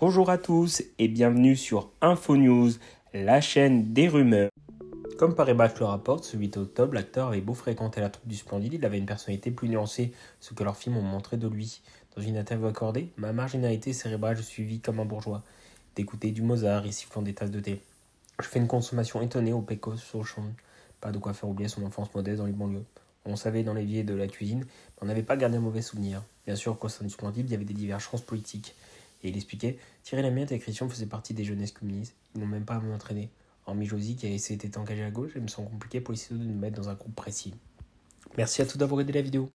Bonjour à tous et bienvenue sur Info News, la chaîne des rumeurs. Comme Paris Match le rapporte, ce 8 octobre, l'acteur avait beau fréquenter la troupe du Splendide, il avait une personnalité plus nuancée, ce que leurs films ont montré de lui. Dans une interview accordée, ma marginalité cérébrale, je suis vie comme un bourgeois, d'écouter du Mozart et sifflant des tasses de thé. Je fais une consommation étonnée au Pecos champ. Pas de quoi faire oublier son enfance modeste dans les banlieues. On savait dans les l'évier de la cuisine, mais on n'avait pas gardé un mauvais souvenir. Bien sûr qu'au sein du Splendide, il y avait des divergences politiques. Et il expliquait Thierry Lamiette et Christian faisaient partie des jeunesses communistes. Ils n'ont même pas à m'entraîner. Hormis Josie qui a essayé d'être engagé à gauche, il me semble compliqué pour essayer de nous mettre dans un groupe précis. Merci à tous d'avoir aidé la vidéo.